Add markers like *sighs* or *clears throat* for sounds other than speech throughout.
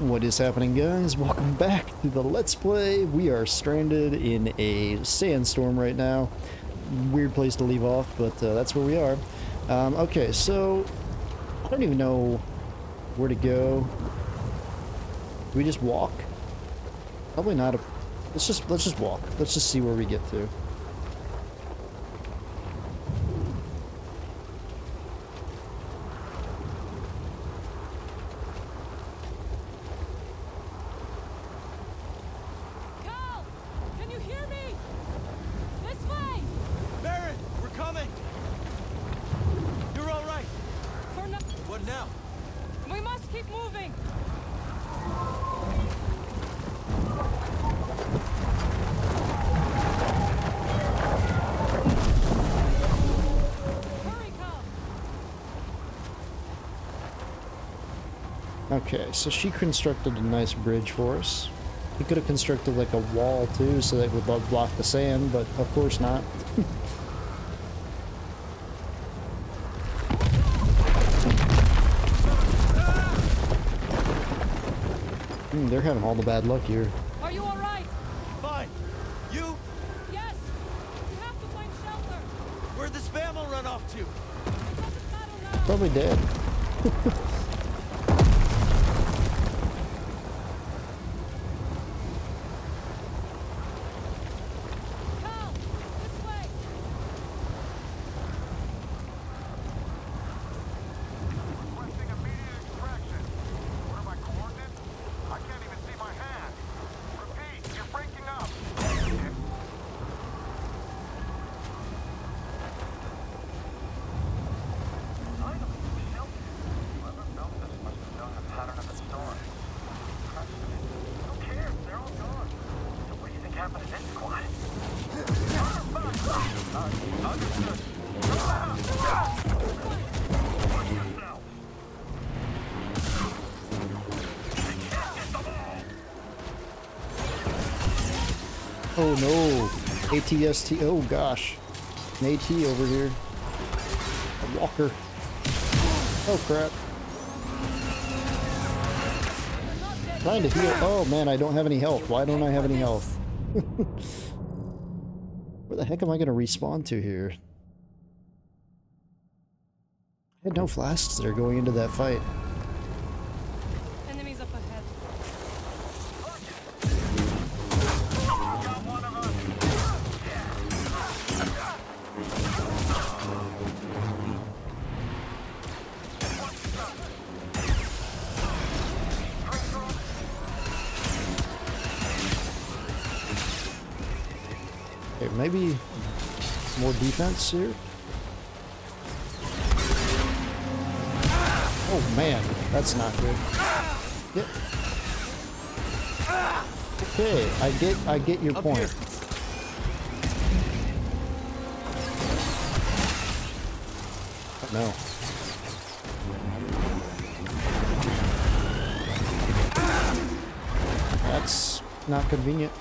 What is happening guys? Welcome back to the Let's Play. We are stranded in a sandstorm right now. Weird place to leave off, but uh, that's where we are. Um, okay, so I don't even know where to go. We just walk? Probably not a... Let's just, let's just walk. Let's just see where we get to. Cal! Can you hear me? This way! Baron, we're coming! You're all right. For no What now? we must keep moving! Hurry, Cal! Okay, so she constructed a nice bridge for us. He could have constructed like a wall too, so that it would bo- block the sand, but of course not. *laughs* Hmm, they're having all the bad luck here. Are you alright? Fine. You? Yes! We have to find shelter! Where'd the spamel run off to? It doesn't matter now! Probably dead. *laughs* Cal! This way! Requesting immediate extraction. What are my coordinates? I can't even see my hand. Repeat, you're breaking up. Whoever built this must have known the pattern of the storm. Who cares? They're all gone. So what do you think happened to this squad? Understood. Watch yourself. Oh no! ATST, oh gosh. An AT over here. A walker. Oh crap. Trying to heal. Oh man, I don't have any health. Why don't I have any health? *laughs* Where the heck am I going to respawn to here? I had no flasks that are going into that fight. Defense here. Oh man, that's not good. Yep. Okay, I get I get your Up point. here. No. That's not convenient.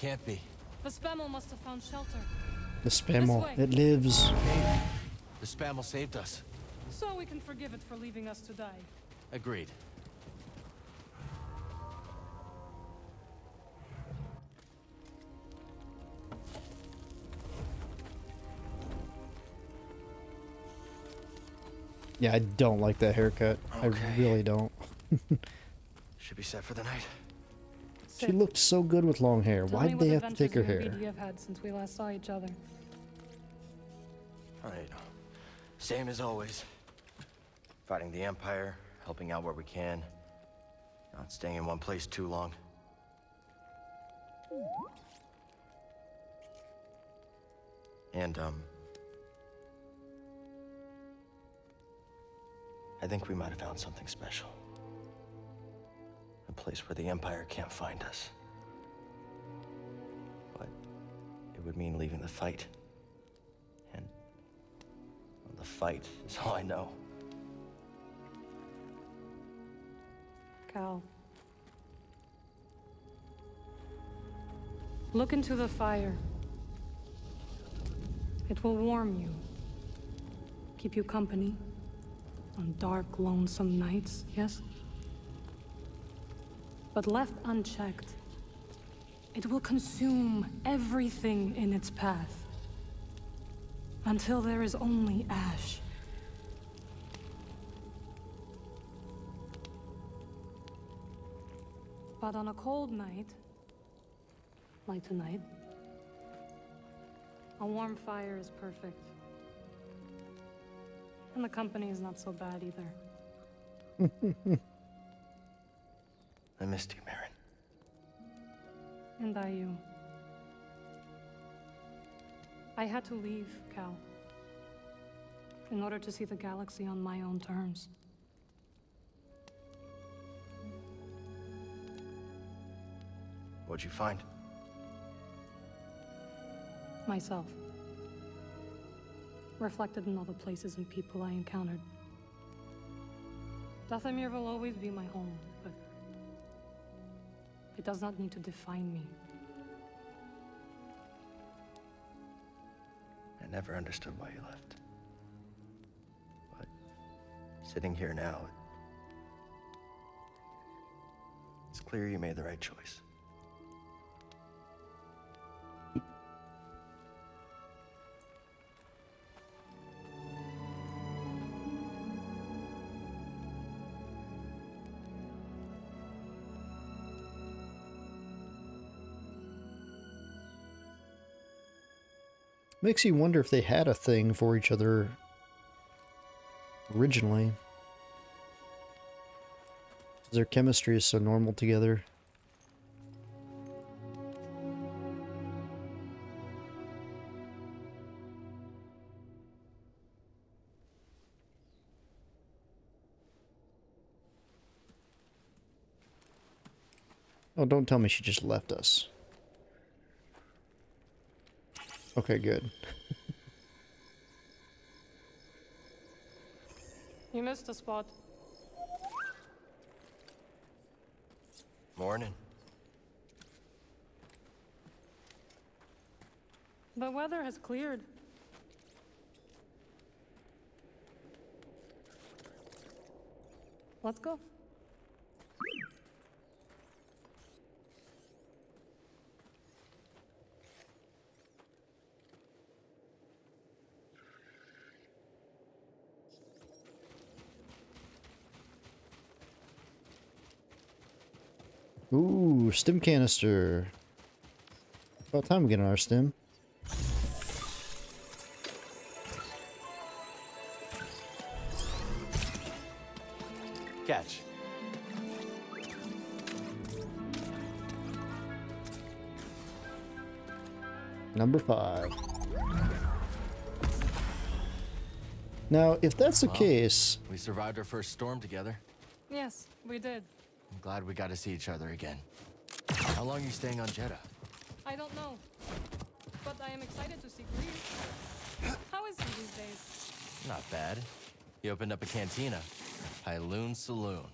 Can't be. The Spamel must have found shelter. The spamel, it lives. The spamel saved us. So we can forgive it for leaving us to die. Agreed. Yeah, I don't like that haircut. I really don't. *laughs* Should be set for the night. She looked so good with long hair. Tell Why did they have to take her adventures you hair? and BD have had since we last saw each other. All right. Same as always. Fighting the Empire, helping out where we can. Not staying in one place too long. And, um... I think we might have found something special. Place where the Empire can't find us. But it would mean leaving the fight. And the fight is all I know. Cal. Look into the fire. It will warm you. Keep you company. On dark, lonesome nights, yes? But left unchecked, it will consume everything in its path. Until there is only ash. But on a cold night, like tonight, a warm fire is perfect. And the company is not so bad either. *laughs* I missed you, Merrin. And I you. I had to leave, Cal. In order to see the galaxy on my own terms. What'd you find? Myself. Reflected in all the places and people I encountered. Dathomir will always be my home, it does not need to define me. I never understood why you left. But sitting here now, it's clear you made the right choice. Makes you wonder if they had a thing for each other originally. Their chemistry is so normal together. Oh, don't tell me she just left us. Okay, good. You missed a spot. Morning. The weather has cleared. Let's go. Ooh, stim canister. About time we get our stim. Catch. Number five. Now, if that's the Well. case, We survived our first storm together. Yes, we did. I'm glad we got to see each other again. How long are you staying on Jedha? I don't know, but I am excited to see Greez. How is he these days? Not bad. He opened up a cantina. Pyloon Saloon.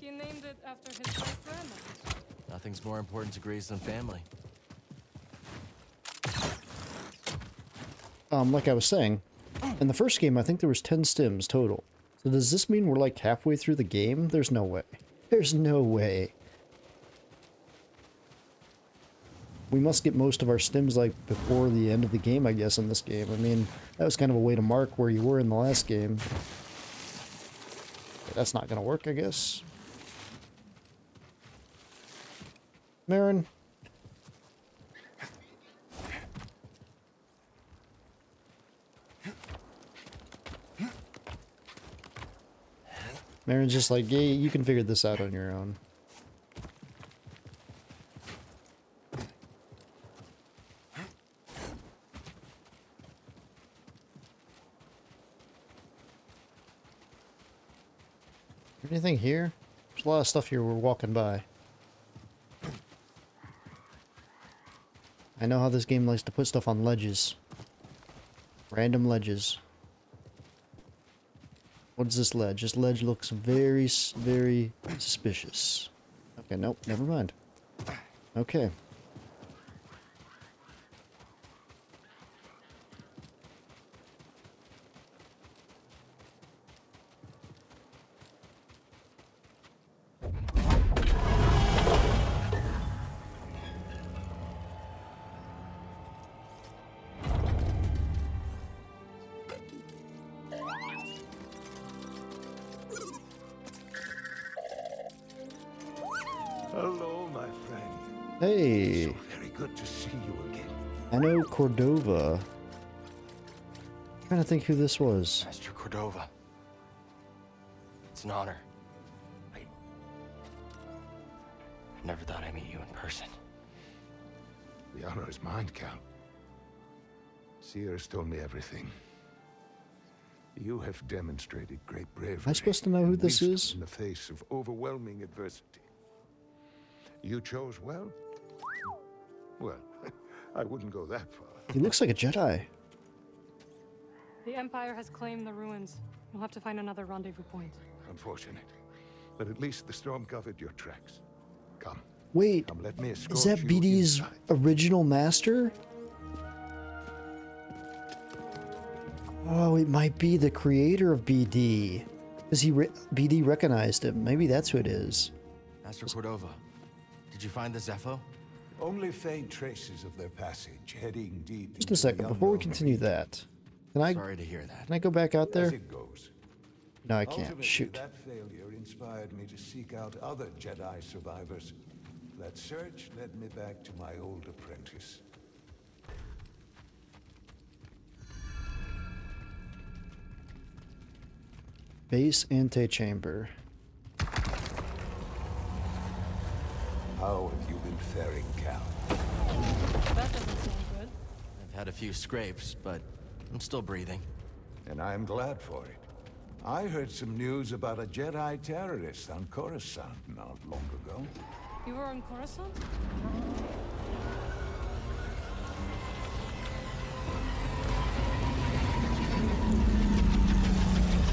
He named it after his great grandmother. Nothing's more important to Greez than family. um, like I was saying, in the first game, I think there was 10 stims total. So does this mean we're like halfway through the game? There's no way. There's no way. We must get most of our stims like before the end of the game, I guess, in this game. I mean, that was kind of a way to mark where you were in the last game. But that's not going to work, I guess. Merrin. Merrin's just like, yeah, you can figure this out on your own. Anything here? There's a lot of stuff here we're walking by. I know how this game likes to put stuff on ledges. Random ledges. What is this ledge? This ledge looks very, very suspicious. Okay, nope, never mind. Okay. Think who this was. Master Cordova. It's an honor. I never thought I'd meet you in person. The honor is mine, Cal. Sears told me everything. You have demonstrated great bravery. Am I supposed to know who this is? In the face of overwhelming adversity. You chose well? Well, *laughs* I wouldn't go that far. He looks like a Jedi. The Empire has claimed the ruins. We'll have to find another rendezvous point. Unfortunate. But at least the storm covered your tracks. Come, Wait, come, let me is that BD's inside. original master? Oh, it might be the creator of BD. Because he re BD recognized him. Maybe that's who it is. Master Cordova, did you find the Zeffo? Only faint traces of their passage, heading deep. Just a second, before we unknown continue region. that. Can I, Sorry to hear that. can I go back out As there? it goes. No, I can't. Ultimately, Shoot. That failure inspired me to seek out other Jedi survivors. That search led me back to my old apprentice. Base antechamber. How have you been faring, Cal? That doesn't sound good. I've had a few scrapes, but I'm still breathing. And I'm glad for it. I heard some news about a Jedi terrorist on Coruscant not long ago. You were on Coruscant?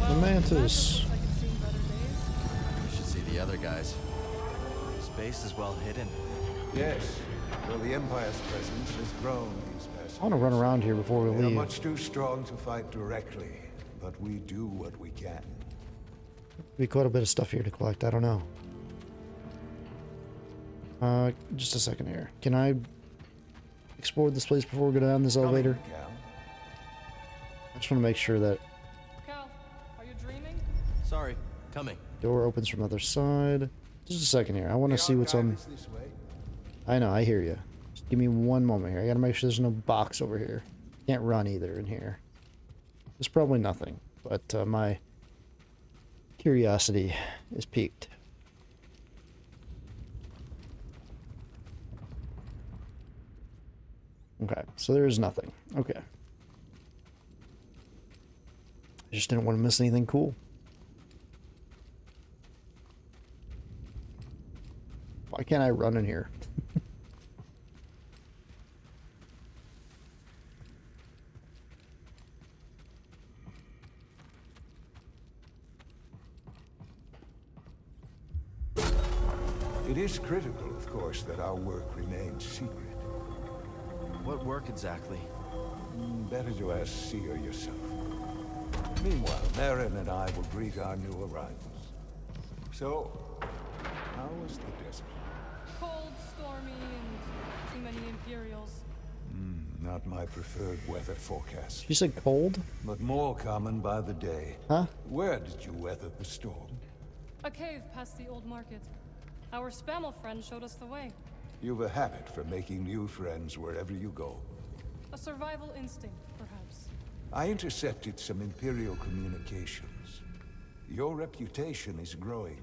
Well, Mantis. looks like it's better days. You should see the other guys. Space is well hidden. Yes, though the Empire's presence has grown these past I want to run around here before we They are leave. much too strong to fight directly, but we do what we can. We quite a bit of stuff here to collect. I don't know. Uh, just a second here. Can I explore this place before we go down this elevator? Coming, Cal. I just want to make sure that Cal, are you dreaming? Sorry, coming. door opens from the other side. Just a second here. I want to see what's on. this way. I know. I hear you. Give me one moment here. I got to make sure there's no box over here. Can't run either in here. There's probably nothing, but uh, my curiosity is piqued. Okay, so there is nothing. Okay. I just didn't want to miss anything cool. Why can't I run in here? *laughs* It is critical, of course, that our work remains secret. What work exactly? Mm, Better to ask Cere yourself. Meanwhile, Merrin and I will greet our new arrivals. So, how was the desert? Cold, stormy, and too many Imperials. Not my preferred weather forecast, You said cold? but more common by the day. Huh? Where did you weather the storm? A cave past the old market. Our Spamel friend showed us the way. You've a habit for making new friends wherever you go. A survival instinct, perhaps. I intercepted some Imperial communications. Your reputation is growing.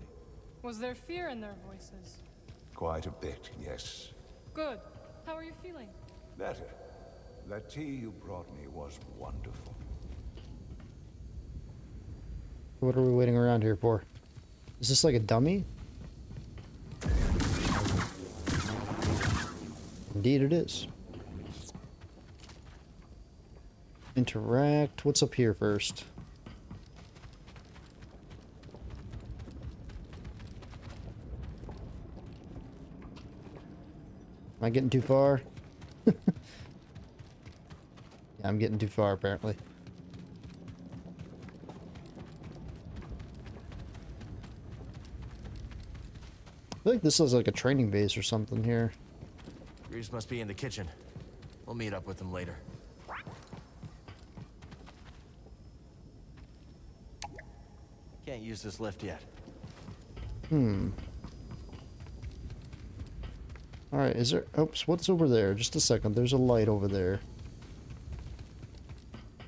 Was there fear in their voices? Quite a bit, yes. Good. How are you feeling? Better. That tea you brought me was wonderful. What are we waiting around here for? Is this like a dummy? Indeed it is. Interact. What's up here first? Am I getting too far? *laughs* yeah, I'm getting too far apparently. I feel like this is like a training base or something here. Greaves must be in the kitchen. We'll meet up with him later. Can't use this lift yet. Hmm. Alright, is there... Oops, what's over there? Just a second. There's a light over there.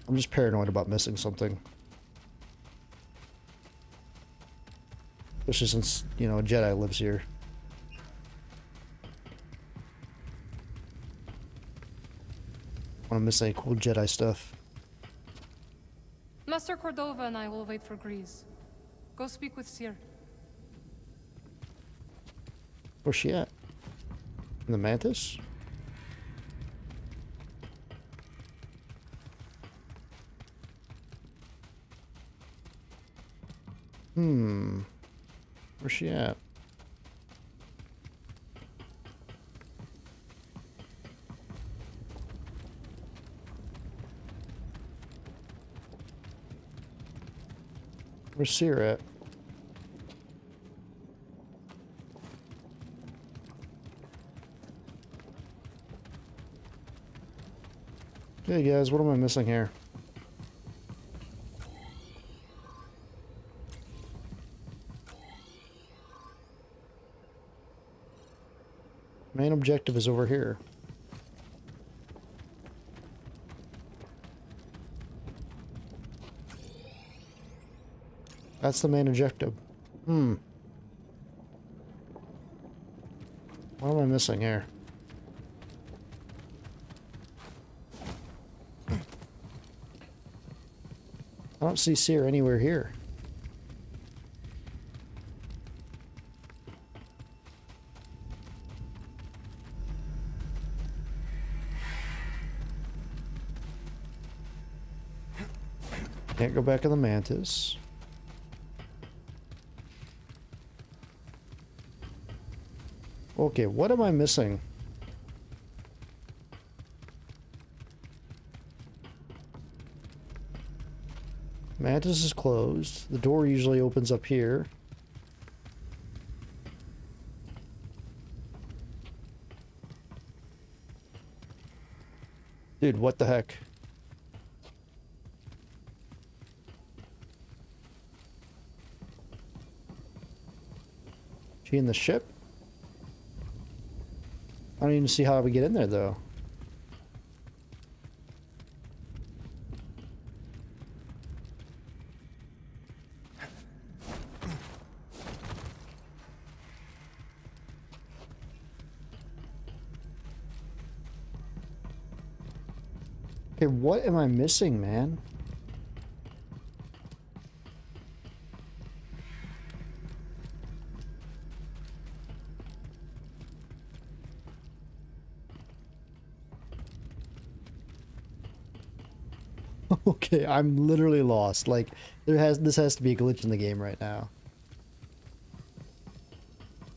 I'm just paranoid about missing something. Especially since, you know, a Jedi lives here. Want to miss any cool Jedi stuff. Master Cordova and I will wait for Greez. Go speak with Cere. Where's she at? In the Mantis? Hmm. Where's she at? Where's Cere? Hey guys, what am I missing here? Main objective is over here. That's the main objective. Hmm. What am I missing here? I don't see Cere anywhere here. Can't go back in the Mantis. Okay, what am I missing? Mantis is closed. The door usually opens up here. Dude, what the heck? She in the ship? I don't even see how we get in there though. Okay, what am I missing, man? Okay, *laughs* I'm literally lost. Like, there has this has to be a glitch in the game right now.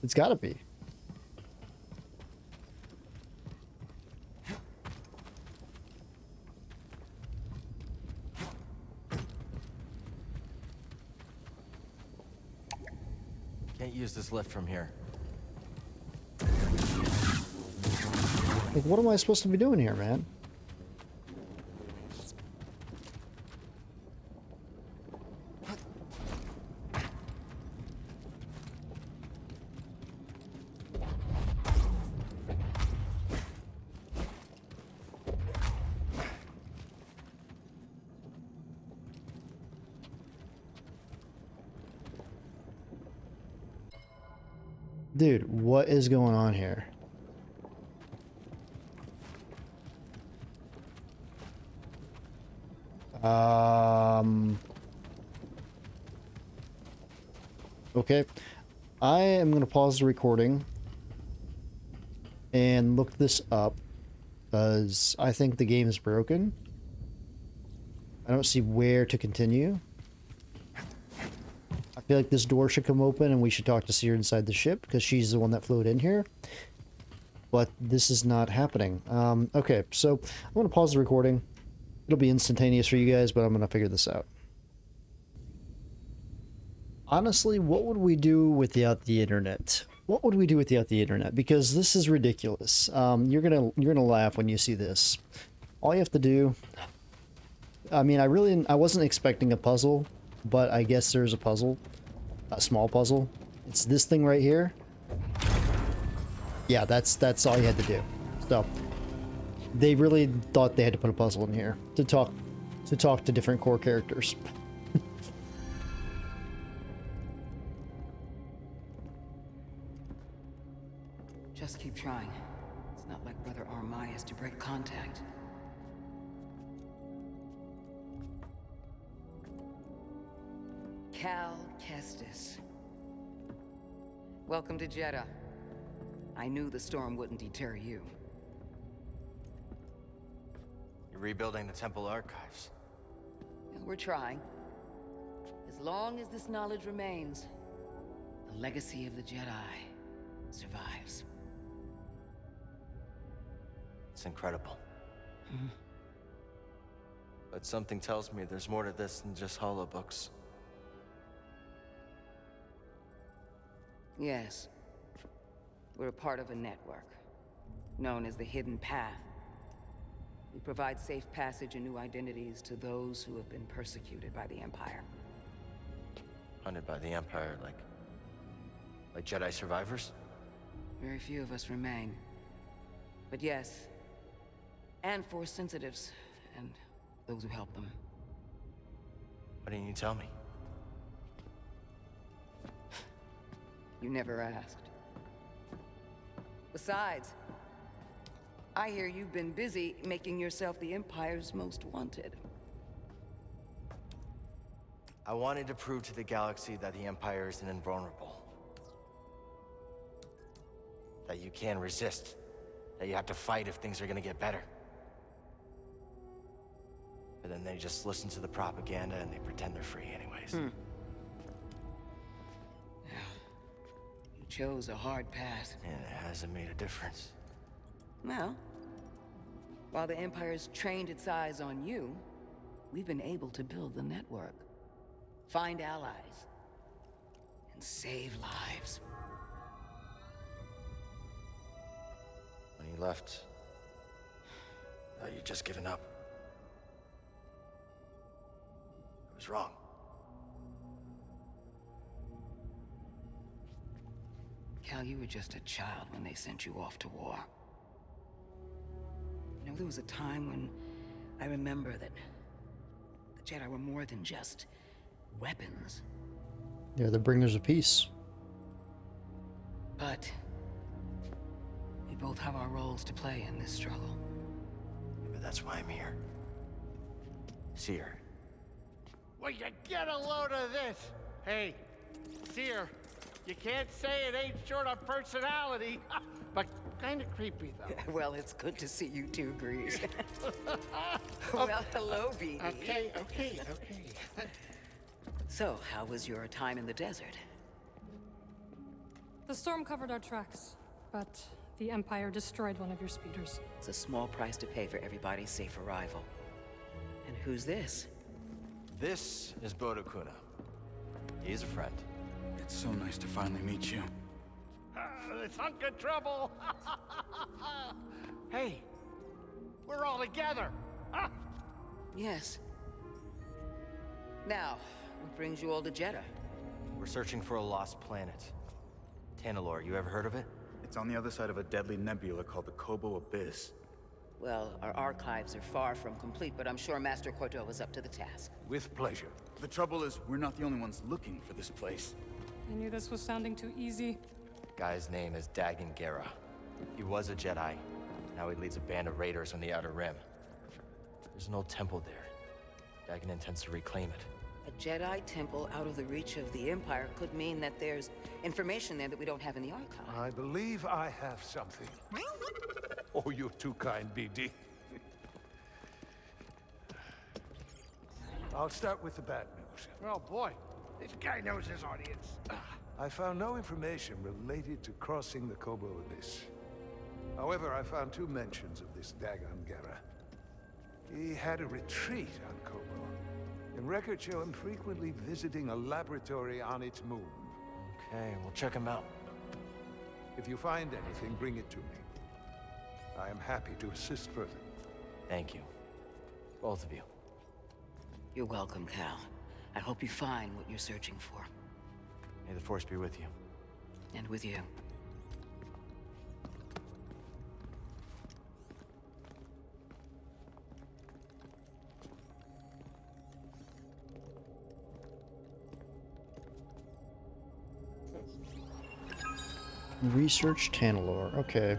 It's gotta be. Can't use this lift from here. Like, what am I supposed to be doing here, man? Dude, what is going on here? Um. Okay. I am going to pause the recording and look this up because I think the game is broken. I don't see where to continue. I feel like this door should come open and we should talk to Cere inside the ship because she's the one that flew it in here. But this is not happening. Um, okay, so I'm going to pause the recording. It'll be instantaneous for you guys, but I'm going to figure this out. Honestly, what would we do without the internet? What would we do without the internet? Because this is ridiculous. Um, you're gonna you're gonna laugh when you see this. All you have to do. I mean, I really I wasn't expecting a puzzle, but I guess there's a puzzle, small puzzle. It's this thing right here. Yeah, that's that's all you had to do. So they really thought they had to put a puzzle in here to talk to talk to different core characters. *laughs* Just keep trying. It's not like Brother Armai has to break contact. Cal Kestis. Welcome to Jedha. I knew the storm wouldn't deter you. You're rebuilding the temple archives. We're trying. As long as this knowledge remains, the legacy of the Jedi survives. It's incredible. Hmm. But something tells me there's more to this than just holobooks. Yes. We're a part of a network, known as the Hidden Path. We provide safe passage and new identities to those who have been persecuted by the Empire. Hunted by the Empire, like... Like Jedi survivors? Very few of us remain. But yes, and Force sensitives, and those who help them. Why didn't you tell me? You never asked. Besides, I hear you've been busy making yourself the Empire's most wanted. I wanted to prove to the galaxy that the Empire isn't invulnerable. That you can resist. That you have to fight if things are gonna get better. But then they just listen to the propaganda and they pretend they're free anyways. You chose a hard path. And it hasn't made a difference. Well, while the Empire's trained its eyes on you, we've been able to build the network. Find allies. And save lives. When you left, I thought you'd just given up. I was wrong. Cal, you were just a child when they sent you off to war. You know, there was a time when I remember that the Jedi were more than just weapons. They're the bringers of peace. But we both have our roles to play in this struggle. But that's why I'm here. Cere. Will you get a load of this? Hey, Cere, you can't say it ain't short of personality, *laughs* but kind of creepy though. *laughs* well, it's good to see you too, Greez. *laughs* well, hello, BD. Okay, okay, okay. So, how was your time in the desert? The storm covered our tracks, but the Empire destroyed one of your speeders. It's a small price to pay for everybody's safe arrival. And who's this? This is Bode Akuna. He's a friend. It's so nice to finally meet you. Uh, this hunk of trouble. *laughs* hey, we're all together. Huh? Yes. Now, what brings you all to Jedha? We're searching for a lost planet. Tanalorr, you ever heard of it? It's on the other side of a deadly nebula called the Koboh Abyss. Well, our archives are far from complete, but I'm sure Master Cordova's up to the task. With pleasure. The trouble is, we're not the only ones looking for this place. I knew this was sounding too easy. Guy's name is Dagan Gera. He was a Jedi. Now he leads a band of raiders on the Outer Rim. There's an old temple there. Dagan intends to reclaim it. A Jedi temple out of the reach of the Empire could mean that there's information there that we don't have in the archive. I believe I have something. *laughs* Oh, you're too kind, BD. I'll start with the bad news. Oh boy, this guy knows his audience. I found no information related to crossing the Koboh Abyss. However, I found two mentions of this Dagan Gera. He had a retreat on Koboh, and records show him frequently visiting a laboratory on its moon. Okay, we'll check him out. If you find anything, bring it to me. I am happy to assist further. Thank you. Both of you. You're welcome, Cal. I hope you find what you're searching for. May the Force be with you. And with you. Research Tanalorr. Okay.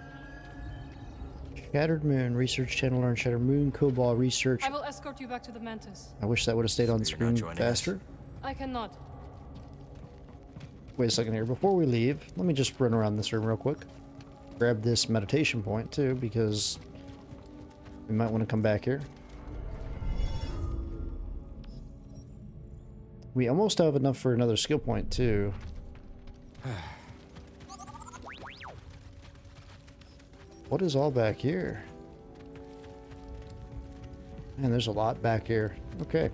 Shattered Moon, Research Tanalorr, and Shattered Moon, Cobalt, Research. I will escort you back to the Mantis. I wish that would have stayed on You're screen not joining us? faster. I cannot. Wait a second here. Before we leave, let me just run around this room real quick. Grab this meditation point too, because we might want to come back here. We almost have enough for another skill point too. *sighs* *sighs* What is all back here? Man, there's a lot back here. Okay.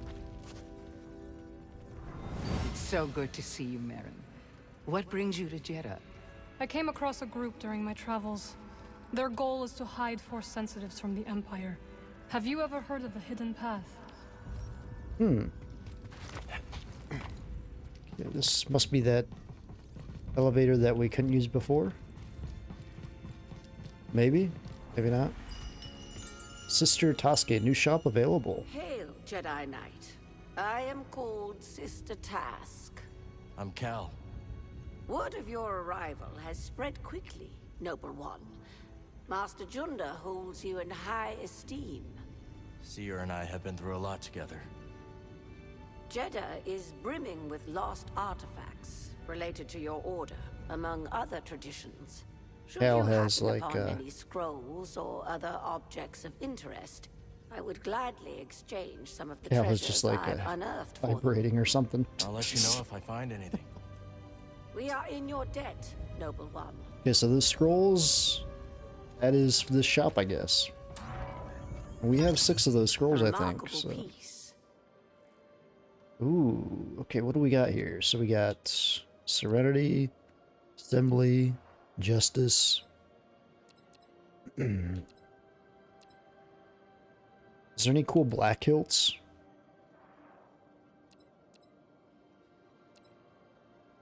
It's So good to see you, Merrin. What brings you to Jedha? I came across a group during my travels. Their goal is to hide Force sensitives from the Empire. Have you ever heard of the Hidden Path? Hmm. Okay, this must be that elevator that we couldn't use before. Maybe? Maybe not. Sister Taske, new shop available. Hail, Jedi Knight. I am called Sister Task. I'm Cal. Word of your arrival has spread quickly, Noble One. Master Junda holds you in high esteem. Cere and I have been through a lot together. Jedha is brimming with lost artifacts related to your order, among other traditions. Should Cal has, like, upon uh, any scrolls or other objects of interest, I would gladly exchange some of the Cal has treasures just like I've a unearthed for them. vibrating or something. I'll let you know if I find anything. *laughs* We are in your debt, Noble One. Okay, so the scrolls, that is this shop, I guess. We have six of those scrolls, I think. remarkable So. piece. Ooh, okay, what do we got here? So we got Serenity, Assembly, Justice. *clears throat* Is there any cool black hilts?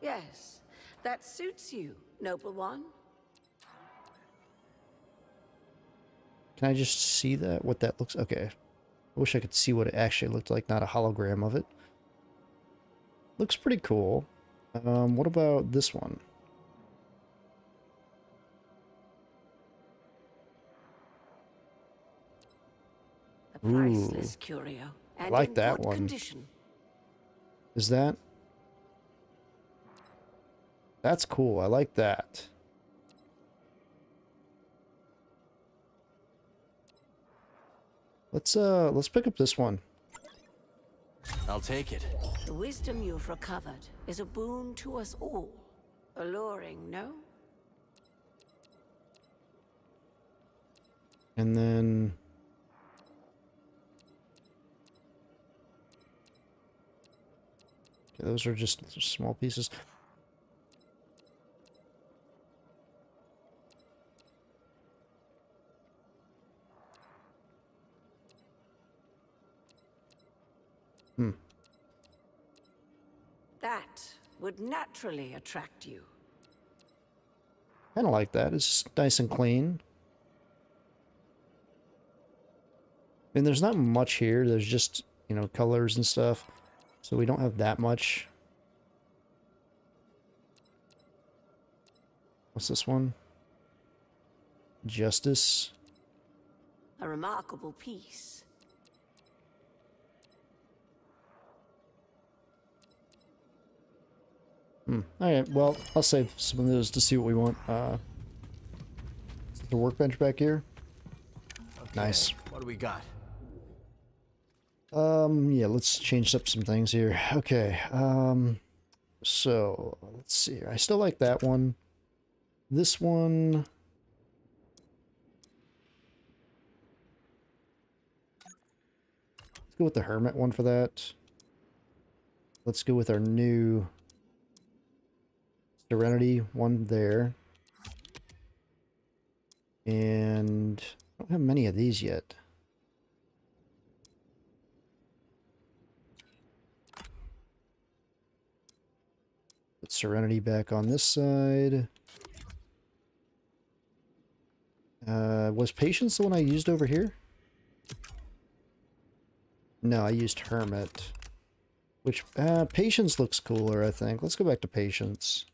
Yes, that suits you, Noble One. Can I just see that? What that looks... Okay. I wish I could see what it actually looked like, not a hologram of it. Looks pretty cool. Um, what about this one? A priceless curio. And like in that good one. condition. Is that? That's cool. I like that. Let's uh let's pick up this one. I'll take it. The wisdom you've recovered is a boon to us all. Alluring, no? And then those are just small pieces. Hmm. That would naturally attract you. Kind of like that. It's nice and clean. I mean, there's not much here. There's just, you know, colors and stuff. So we don't have that much. What's this one? Justice. A remarkable piece. Hmm. Alright, well, I'll save some of those to see what we want. Uh, the workbench back here. Nice. What do we got? Um, yeah, let's change up some things here. Okay, um, so, let's see. I still like that one. This one... Let's go with the Hermit one for that. Let's go with our new Serenity one there. And I don't have many of these yet. Serenity back on this side. Uh, was Patience the one I used over here? No, I used Hermit. Which, uh, Patience looks cooler, I think. Let's go back to Patience.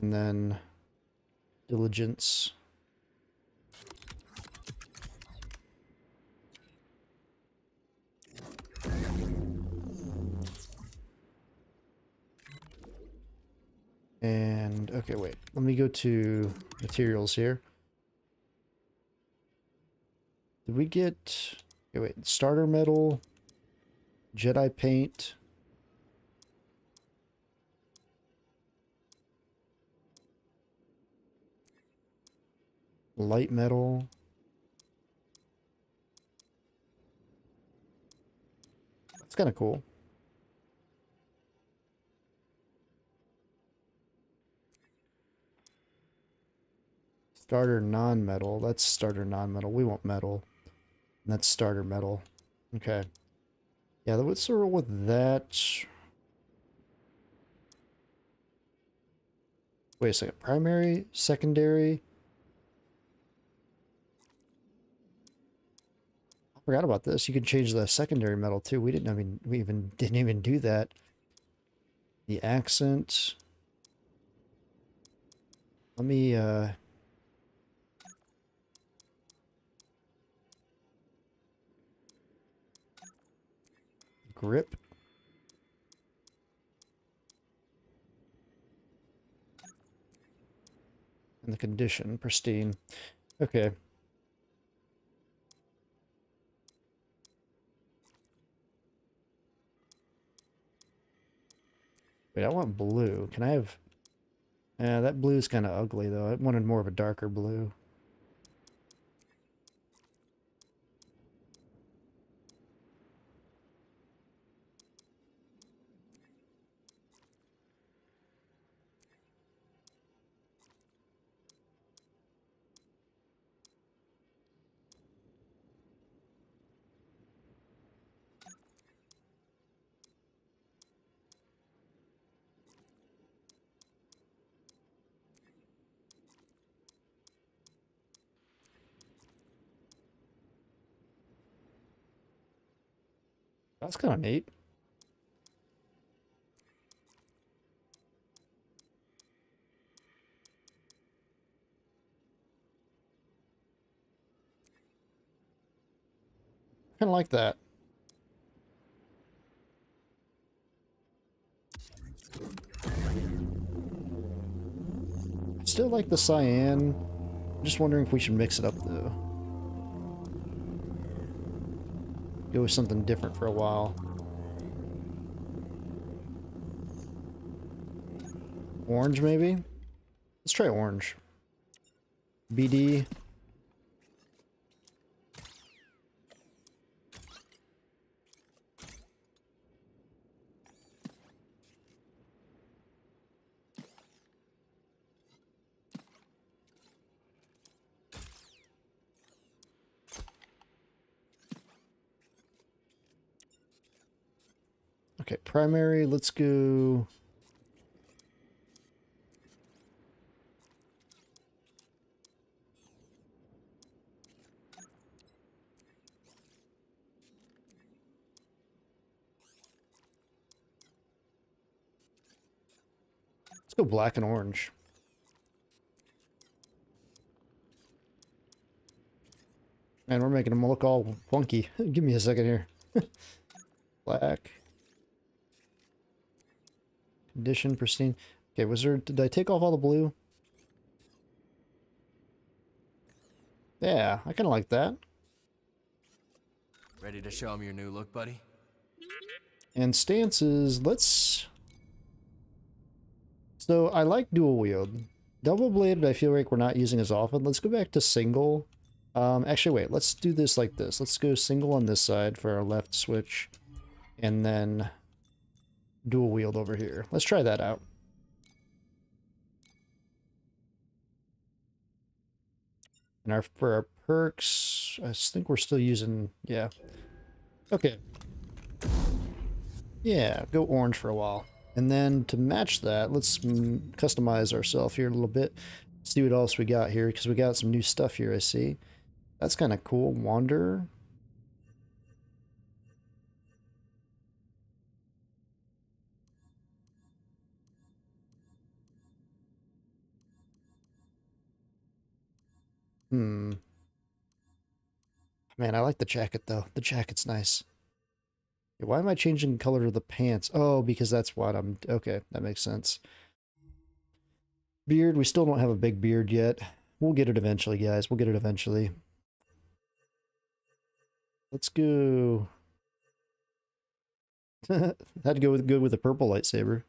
And then Diligence. And, okay, wait. Let me go to materials here. Did we get... Okay, wait. Starter metal. Jedi paint. Light metal. That's kind of cool. Starter non-metal. That's starter non-metal. We want metal. And that's starter metal. Okay. Yeah, let's roll with that. Wait a second. Primary, secondary. I forgot about this. You can change the secondary metal too. We didn't mean we even *laughs* didn't even do that. The accent. Let me uh grip. And the condition, pristine. Okay. Wait, I want blue. Can I have... Yeah, that blue's kind of ugly, though. I wanted more of a darker blue. That's kind of neat. Kind of like that. Still like the cyan. I'm just wondering if we should mix it up though. Go with something different for a while. Orange, maybe? Let's try orange. BD. Okay, primary, let's go... Let's go black and orange. Man, we're making them look all funky. *laughs* Give me a second here. *laughs* black. Condition, pristine. Okay, was there... Did I take off all the blue? Yeah, I kind of like that. Ready to show him your new look, buddy? And stances, let's... So, I like dual wield. Double bladed I feel like we're not using as often. Let's go back to single. Um, actually, wait, let's do this like this. Let's go single on this side for our left switch. And then dual wield over here. Let's try that out. And our for our perks, I think we're still using, yeah. Okay. Yeah, go orange for a while. And then to match that, let's customize ourselves here a little bit. See what else we got here, because we got some new stuff here, I see. That's kind of cool. Wander. Hmm. Man, I like the jacket, though. The jacket's nice. Why am I changing color to the pants? Oh, because that's what I'm... Okay, that makes sense. Beard, we still don't have a big beard yet. We'll get it eventually, guys. We'll get it eventually. Let's go... *laughs* That'd go with, good with a purple lightsaber.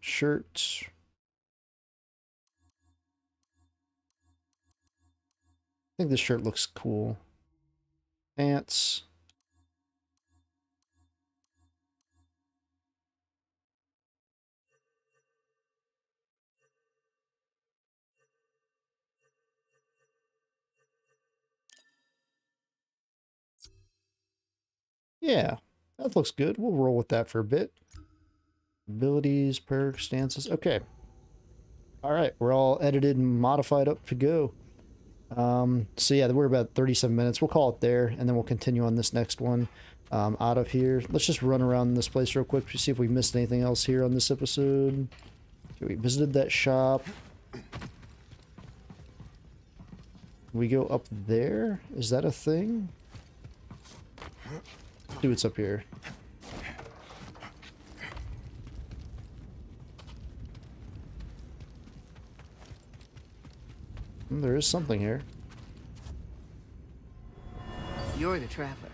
Shirt. I think this shirt looks cool. Pants. Yeah, that looks good. We'll roll with that for a bit. Abilities, perks, stances. Okay. All right, we're all edited and modified up to go. Um, so yeah, we're about 37 minutes. We'll call it there, and then we'll continue on this next one um, out of here. Let's just run around this place real quick to see if we missed anything else here on this episode. We visited that shop. We go up there? Is that a thing? see what's up here. There is something here. You're the traveler.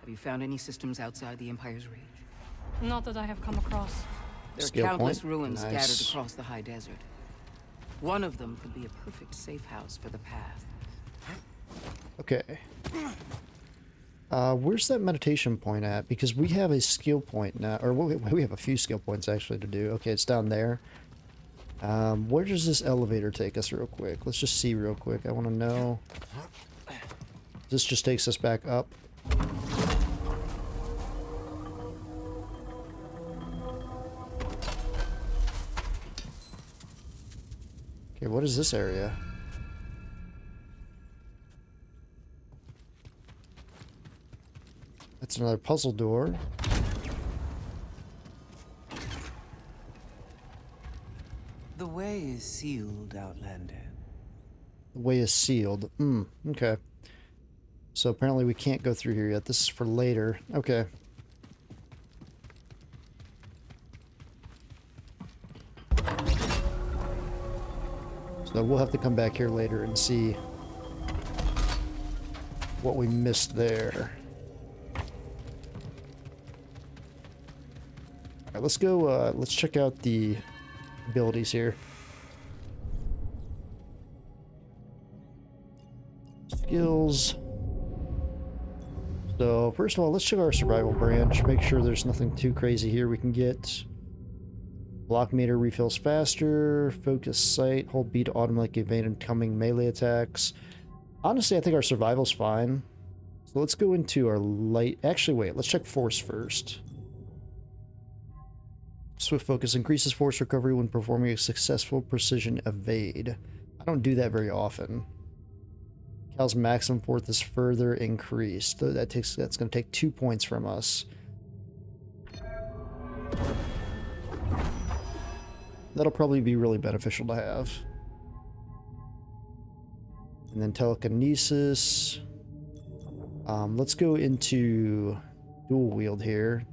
Have you found any systems outside the Empire's reach? Not that I have come across. There are Skill countless point. ruins Nice. scattered across the high desert. One of them could be a perfect safe house for the path. Okay. Uh, where's that meditation point at? Because we have a skill point now, or we we have a few skill points actually to do. Okay, it's down there. Um, where does this elevator take us real quick? Let's just see real quick. I want to know. This just takes us back up. Okay, what is this area? That's another puzzle door. Way is sealed, Outlander. The way is sealed. Hmm, okay. So apparently we can't go through here yet. This is for later. Okay. So we'll have to come back here later and see what we missed there. Alright, let's go, uh, let's check out the abilities here. Skills. So, first of all, let's check our survival branch. Make sure there's nothing too crazy here we can get. Block meter refills faster. Focus sight. Hold B to automatically evade incoming melee attacks. Honestly, I think our survival's fine. So let's go into our light... Actually, wait. Let's check force first. Swift Focus increases force recovery when performing a successful precision evade. I don't do that very often. Cal's maximum force is further increased. That takes that's going to take two points from us. That'll probably be really beneficial to have. And then telekinesis. Um, let's go into dual wield here.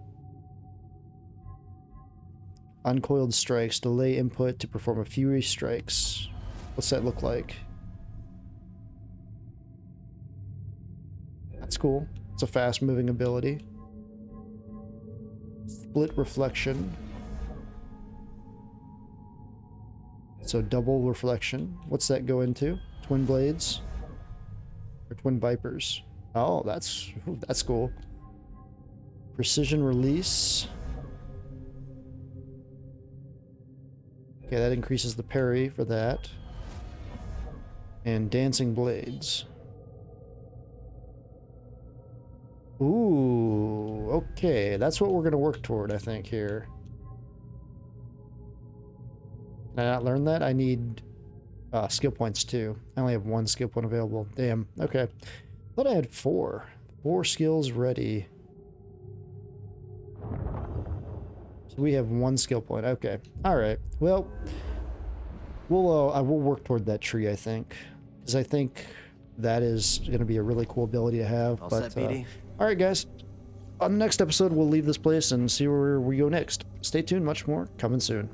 Uncoiled strikes. Delay input to perform a fury strikes. What's that look like? That's cool. It's a fast moving ability. Split reflection. So double reflection. What's that go into? Twin blades? Or twin vipers? Oh, that's that's cool. Precision release. Okay, that increases the parry for that. And dancing blades. Ooh, okay. That's what we're going to work toward, I think, here. Can I not learn that? I need uh, skill points, too. I only have one skill point available. Damn. Okay. thought I had four. Four skills ready. We have one skill point. Okay. All right. Well, we'll uh, I will work toward that tree, I think. Because I think that is going to be a really cool ability to have. All but, set, BD? Uh, all right, guys. On the next episode, we'll leave this place and see where we go next. Stay tuned. Much more coming soon.